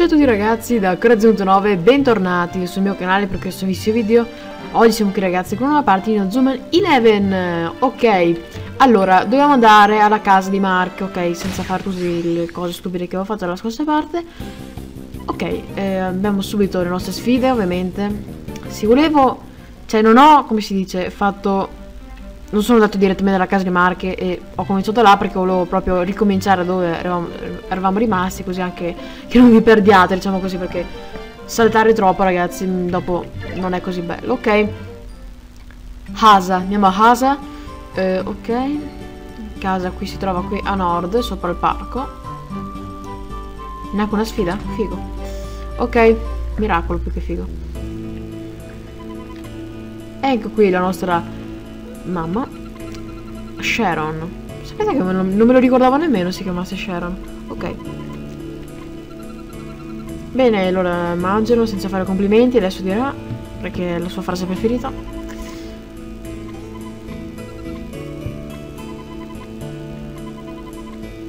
Ciao a tutti ragazzi da Corazon9, bentornati sul mio canale per questo nuovissimo video. Oggi siamo qui ragazzi con una partita di Zoom 11 Ok, allora dobbiamo andare alla casa di Mark Ok, senza fare tutte le cose stupide che avevo fatto dalla scorsa parte. Ok, eh, abbiamo subito le nostre sfide ovviamente. Si volevo, cioè non ho, come si dice, fatto non sono andato direttamente alla casa di Marche e ho cominciato là perché volevo proprio ricominciare dove eravamo, eravamo rimasti così anche che non vi perdiate diciamo così perché saltare troppo ragazzi dopo non è così bello. Ok. Hasa andiamo a Hasa. Eh, ok. Casa qui si trova qui a nord sopra il parco. Neanche una sfida? Figo. Ok. Miracolo più che figo. Ecco qui la nostra mamma. Sharon. Sapete che non, me lo ricordavo nemmeno si chiamasse Sharon. Ok. Bene allora mangiano senza fare complimenti adesso dirà perché è la sua frase preferita.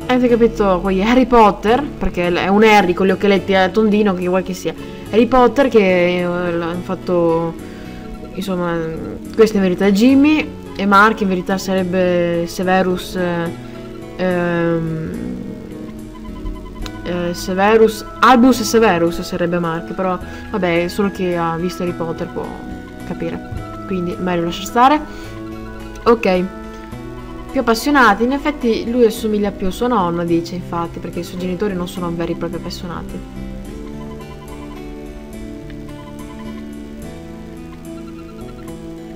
Avete capito poi Harry Potter? Perché è un Harry con gli occhialetti a tondino che vuoi che sia. Harry Potter che eh, hanno fatto insomma questa in verità è Jimmy e Mark in verità sarebbe Severus eh, ehm, eh, Severus Albus e Severus sarebbe Mark però vabbè solo chi ha visto Harry Potter può capire. Quindi meglio lasciare stare. Ok. Più appassionati. In effetti lui assomiglia più a suo nonno dice infatti perché i suoi genitori non sono veri e propri appassionati.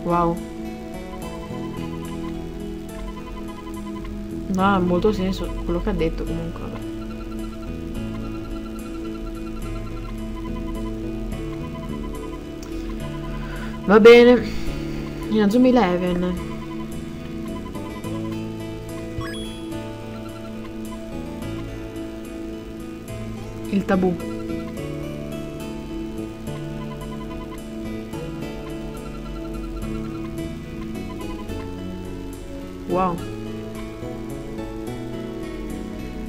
Wow No, ha molto senso quello che ha detto comunque. Va bene. In Zoom 11. Il tabù. Wow.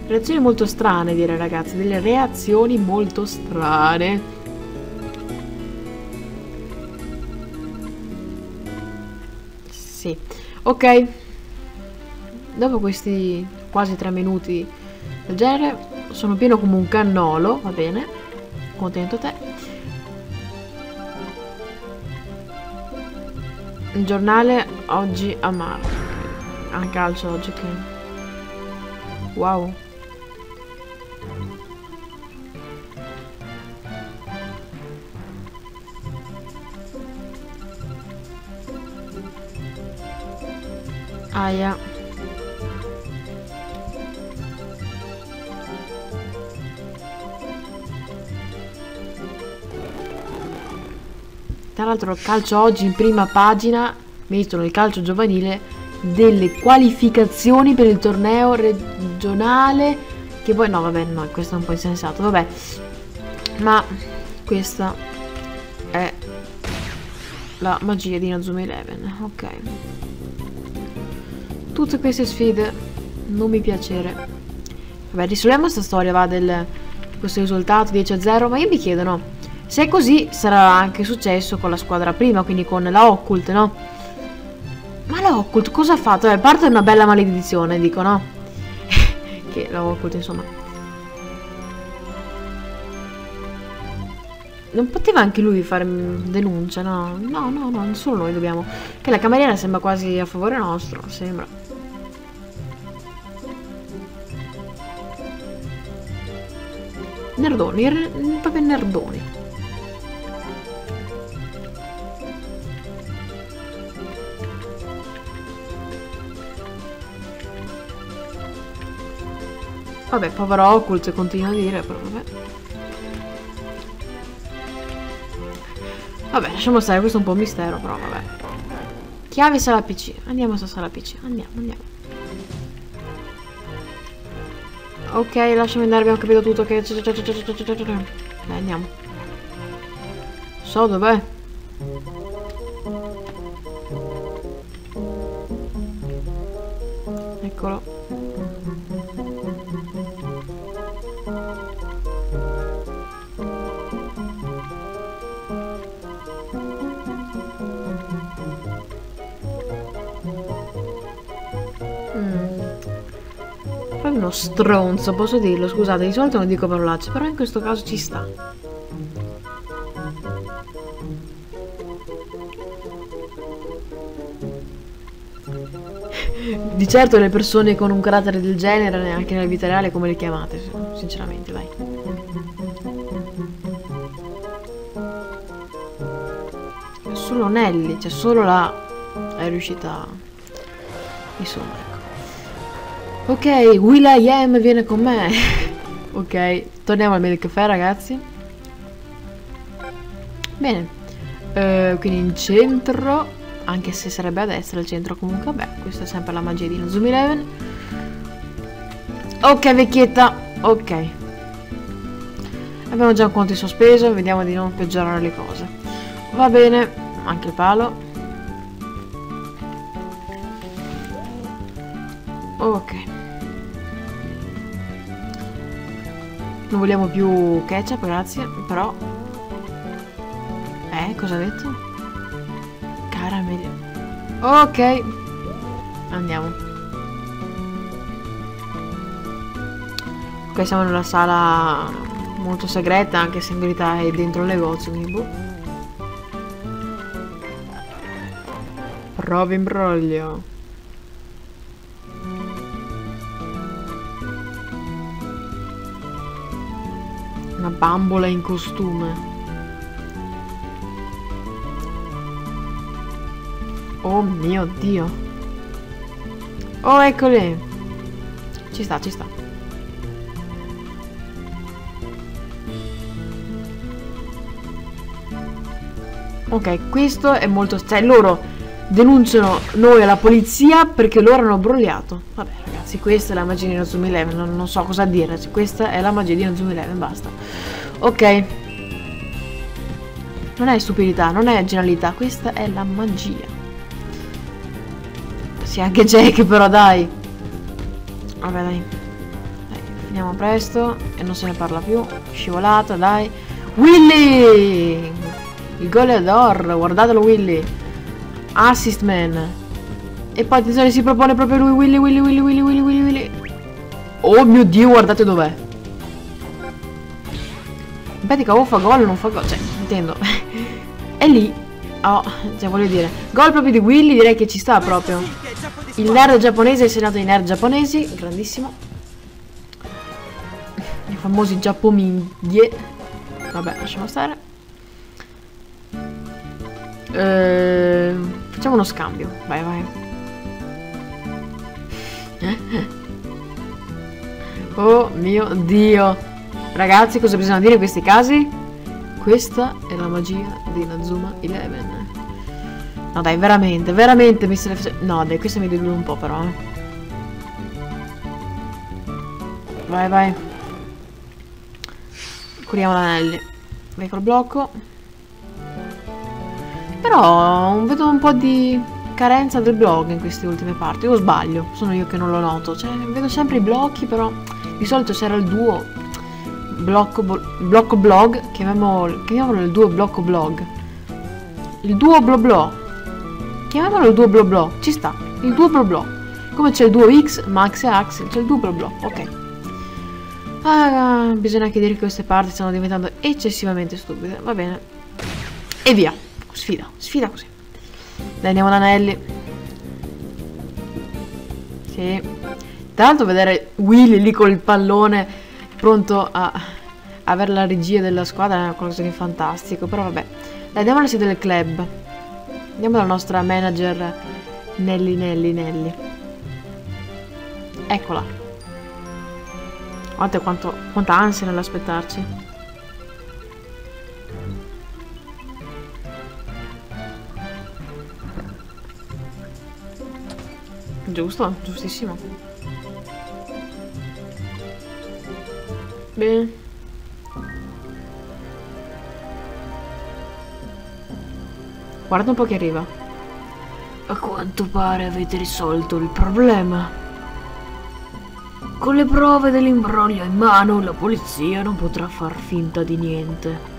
Reazioni molto strane, direi ragazzi, delle reazioni molto strane. Sì, ok. Dopo questi quasi tre minuti del genere, sono pieno come un cannolo, va bene. Contento te. Il giornale oggi a Marco. A calcio oggi che... Wow. Aia. Tra l'altro il calcio oggi in prima pagina mettono il calcio giovanile delle qualificazioni per il torneo regionale che poi no vabbè no questo è un po' insensato vabbè ma questa è la magia di Nazumi Eleven ok tutte queste sfide non mi piacere. Vabbè, risolviamo questa storia, va, del questo risultato 10 a 0, ma io mi chiedo, no? Se è così, sarà anche successo con la squadra prima, quindi con la Occult, no? Ma la Occult cosa ha fatto? Vabbè, parte una bella maledizione, dico, no? che la Occult, insomma. Non poteva anche lui fare denuncia, no? No, no, no, solo noi dobbiamo. Che la cameriera sembra quasi a favore nostro, sembra. Nerdoni, er proprio nerdoni. Vabbè, povero Occult continua a dire, però vabbè. Vabbè, lasciamo stare, questo è un po' un mistero, però vabbè. Chiave sala PC. Andiamo a sala PC. Andiamo, andiamo. Ok, lasciami andare, abbiamo capito tutto che... Dai, andiamo. So dov'è. Eccolo. Uno stronzo, posso dirlo, scusate, di solito non dico parolacce, però in questo caso ci sta. Di certo le persone con un carattere del genere, anche nella vita reale, come le chiamate, sinceramente, vai. Solo Nelly, cioè solo la è riuscita insomma ecco ok Will.i.am viene con me. Ok torniamo al Milk Caffè ragazzi. Bene uh, quindi in centro anche se sarebbe a destra il centro comunque beh questa è sempre la magia di Zoom Eleven. Ok vecchietta ok. Abbiamo già un conto in sospeso vediamo di non peggiorare le cose. Va bene anche il palo non vogliamo più ketchup grazie però eh cosa ha detto? Caramello ok andiamo. Ok siamo nella sala molto segreta anche se in verità è dentro il negozio quindi boh. Prova imbroglio Una bambola in costume. Oh mio Dio. Oh, eccole. Ci sta, ci sta. Ok, questo è molto... Cioè, loro denunciano noi alla polizia perché loro hanno brogliato. Vabbè, ragazzi, questa è la magia di Nozoom Eleven. Non, non so cosa dire. Questa è la magia di Nozoom Eleven, basta. Ok. Non è stupidità, non è genialità, questa è la magia. Sì, anche Jake però, dai. Vabbè, dai. dai. Finiamo presto e non se ne parla più. Scivolata, dai. Willy! Il goleador, guardatelo Willy. Assist man. E poi attenzione, si propone proprio lui, Willy, Willy, Willy, Willy, Willy, Willy, Willy. Oh mio Dio, guardate dov'è. In pratica o fa gol o non fa gol, cioè, intendo. È lì. Oh, cioè, voglio dire. Gol proprio di Willy, direi che ci sta proprio. Il nerd giapponese è senato dei nerd giapponesi, grandissimo. I famosi giappomindie. Vabbè, lasciamo stare. Ehm, facciamo uno scambio. Vai, vai. Oh mio Dio. Ragazzi, cosa bisogna dire in questi casi? Questa è la magia di Nazuma Eleven. No dai, veramente, veramente mi ne No dai, questo mi delude un po' però. Eh. Vai, vai. Curiamo l'anelli. Vai col blocco. Però vedo un po' di carenza del blog in queste ultime parti. O sbaglio, sono io che non lo noto. Cioè, vedo sempre i blocchi, però di solito c'era il duo blocco, blocco blog, chiamiamolo, chiamiamolo il duo blocco blog. Il duo blo blo. Chiamiamolo il duo blo blo, ci sta, il duo blo blo. Come c'è il duo X, Max e Axel, c'è il duo blo blo, ok. Ah, bisogna anche dire che queste parti stanno diventando eccessivamente stupide, va bene. E via, sfida, sfida così. Dai, andiamo ad anelli. Sì. Tra l'altro vedere Willy lì col pallone pronto a avere la regia della squadra è una cosa di fantastico, però vabbè. Dai, andiamo alla sede del club. Andiamo dalla nostra manager Nelly Nelly Nelly. Eccola. Guardate quanto, quanta ansia nell'aspettarci. Giusto, giustissimo. Bene. Guarda un po' che arriva. A quanto pare avete risolto il problema. Con le prove dell'imbroglio in mano, la polizia non potrà far finta di niente.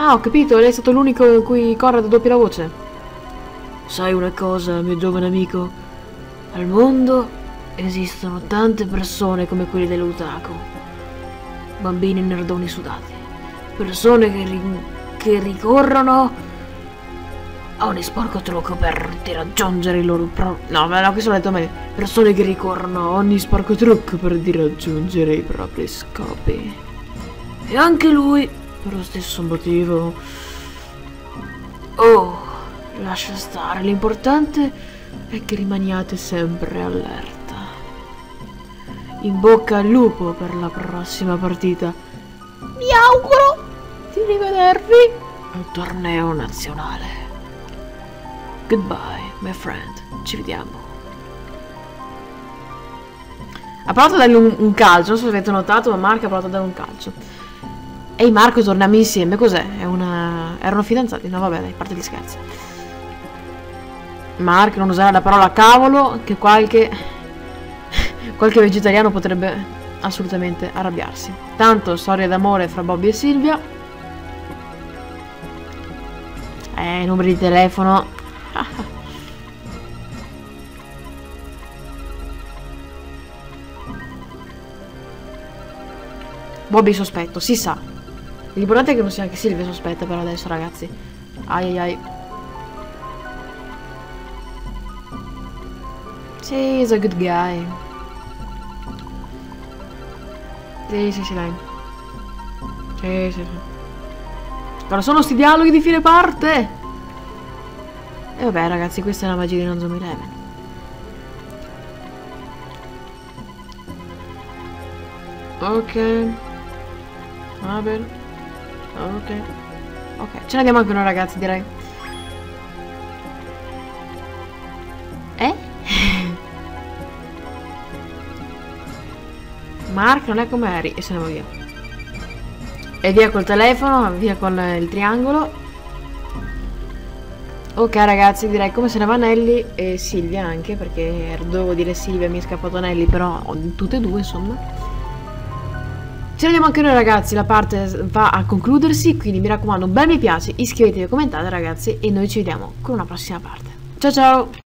Ah, ho capito, lei è stato l'unico in cui Corrado doppia la voce. Sai una cosa, mio giovane amico? Al mondo esistono tante persone come quelli dell'Utaco. Bambini nerdoni sudati. Persone che, ri- che ricorrono a ogni sporco trucco per raggiungere i loro pro... No, ma no, questo l'ho detto meglio. Persone che ricorrono a ogni sporco trucco per raggiungere i propri scopi. E anche lui, per lo stesso motivo... Oh, lascia stare, l'importante è che rimaniate sempre allerta. In bocca al lupo per la prossima partita. Mi auguro di rivedervi al torneo nazionale. Goodbye, my friend. Ci vediamo. Ha provato a dargli un, un calcio, non so se avete notato, ma Marco ha provato a dare un calcio. Ehi Marco, torniamo insieme, cos'è? Una... Erano fidanzati? No, vabbè, dai, parte gli scherzi. Marco, non usare la parola cavolo, che qualche... qualche vegetariano potrebbe assolutamente arrabbiarsi. Tanto, storia d'amore fra Bobby e Silvia. Eh, numeri di telefono. Bobby sospetto, si sa. L'importante è che non sia anche Silvia sospetta però adesso ragazzi. Ai ai ai. Sì, he's a good guy. Sì, sì, sì, dai. Sì, sì, sì. Però sono sti dialoghi di fine parte! E vabbè ragazzi, questa è la magia di Nonzomi Eleven. Ok. Va bene. Ok. Ok, ce ne andiamo anche noi ragazzi, direi. Eh? Mark non è come Harry e se ne va via. E via col telefono, via con il triangolo Ok ragazzi direi come se ne va Nelly e Silvia anche perché dovevo dire Silvia mi è scappato Nelly però tutte e due insomma Ce ne andiamo anche noi ragazzi, la parte va a concludersi, quindi mi raccomando un bel mi piace, iscrivetevi e commentate ragazzi e noi ci vediamo con una prossima parte. Ciao ciao!